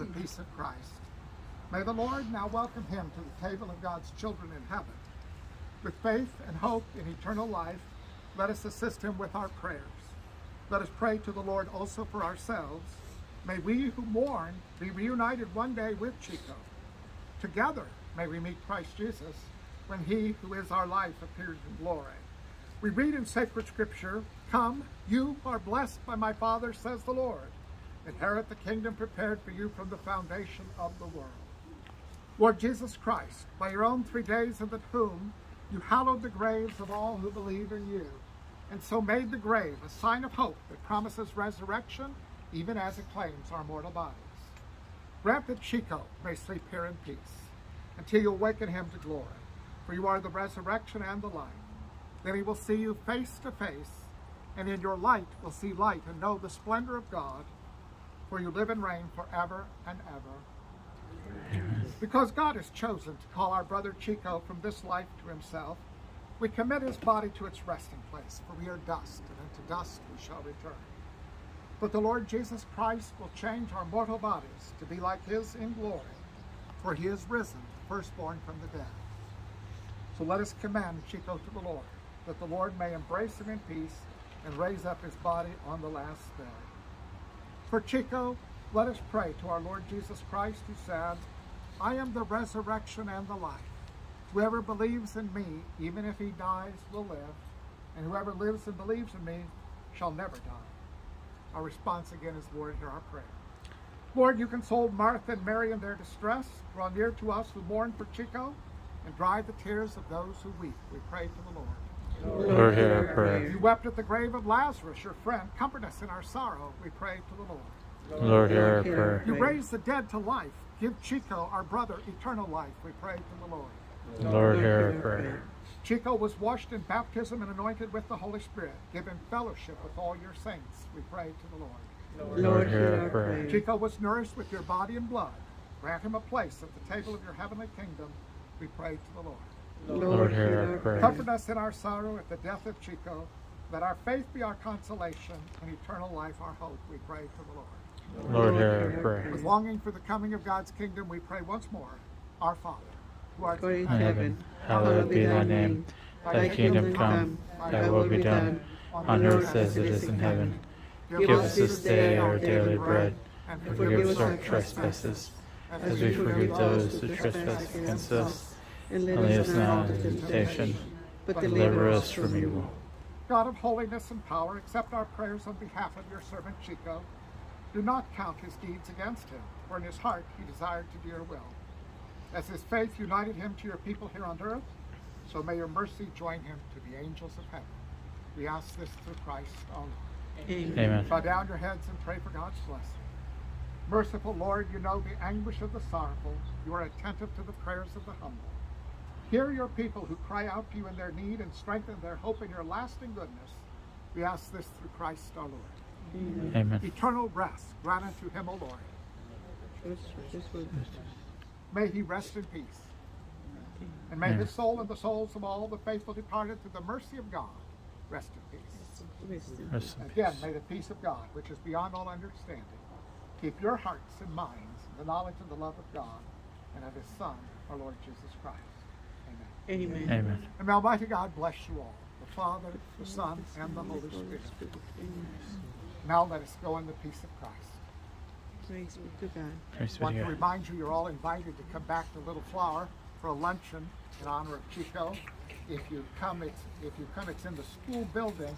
the peace of Christ. May the Lord now welcome him to the table of God's children in heaven. With faith and hope in eternal life, let us assist him with our prayers. Let us pray to the Lord also for ourselves. May we who mourn be reunited one day with Chico. Together may we meet Christ Jesus when he who is our life appears in glory. We read in sacred scripture, Come, you are blessed by my Father, says the Lord. Inherit the kingdom prepared for you from the foundation of the world. Lord Jesus Christ, by your own three days in the tomb, you hallowed the graves of all who believe in you, and so made the grave a sign of hope that promises resurrection, even as it claims our mortal bodies. Grant that Chico may sleep here in peace, until you awaken him to glory, for you are the resurrection and the life. Then he will see you face to face, and in your light will see light and know the splendor of God, for you live and reign forever and ever. Because God has chosen to call our brother Chico from this life to himself, we commit his body to its resting place, for we are dust, and unto dust we shall return. But the Lord Jesus Christ will change our mortal bodies to be like his in glory, for he is risen, firstborn from the dead. So let us commend Chico to the Lord, that the Lord may embrace him in peace and raise up his body on the last day. For Chico, let us pray to our Lord Jesus Christ, who said, I am the resurrection and the life. Whoever believes in me, even if he dies, will live, and whoever lives and believes in me shall never die. Our response again is, Lord, hear our prayer. Lord, you consoled Martha and Mary in their distress. Draw near to us who mourn for Chico, and dry the tears of those who weep. We pray to the Lord. Lord, hear our prayer. You wept at the grave of Lazarus, your friend. Comfort us in our sorrow. We pray to the Lord. Lord, hear our prayer. You raised the dead to life. Give Chico, our brother, eternal life. We pray to the Lord. Lord, hear our prayer. Chico was washed in baptism and anointed with the Holy Spirit. Give him fellowship with all your saints. We pray to the Lord. Lord, hear our prayer. Chico was nourished with your body and blood. Grant him a place at the table of your heavenly kingdom. We pray to the Lord. Lord, hear our prayer. Comfort us in our sorrow at the death of Chico. Let our faith be our consolation and eternal life our hope. We pray to the Lord. Lord, hear our prayer. With longing for the coming of God's kingdom, we pray once more, Our Father, who art in in In heaven, heaven, hallowed be thy name. Thy kingdom come, thy will be done, on earth as it is in heaven. Give us this day our daily bread, and and forgive us our trespasses, as we forgive those who trespass against us. And And lead us not into temptation, but deliver us from evil. God of holiness and power, accept our prayers on behalf of your servant Chico. Do not count his deeds against him, for in his heart he desired to do your will. As his faith united him to your people here on earth, so may your mercy join him to the angels of heaven. We ask this through Christ our Lord. Amen. Bow down your heads and pray for God's blessing. Merciful Lord, you know the anguish of the sorrowful. You are attentive to the prayers of the humble. Hear your people who cry out to you in their need and strengthen their hope in your lasting goodness. We ask this through Christ our Lord. Amen. Eternal rest grant unto him, O Lord. May he rest in peace. And may Amen. his soul and the souls of all the faithful departed through the mercy of God rest in peace. Rest in And again, may the peace of God, which is beyond all understanding, keep your hearts and minds in the knowledge and the love of God and of his Son, our Lord Jesus Christ. Amen. Amen. Amen. And may Almighty God bless you all, the Father, the Son, and the Holy Spirit. Now let us go in the peace of Christ. Praise be to God. Praise I be want to to remind you, you're all invited to come back to Little Flower for a luncheon in honor of Chico. If you come, it's if you come, it's in the school building.